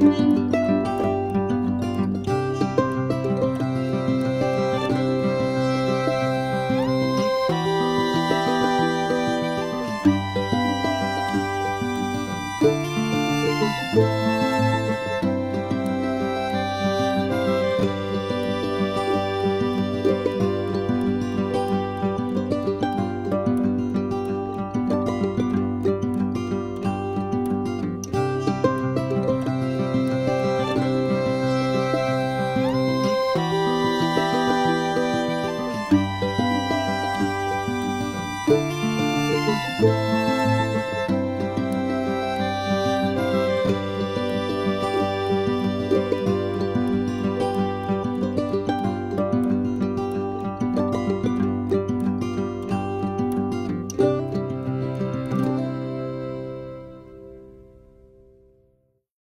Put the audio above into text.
Música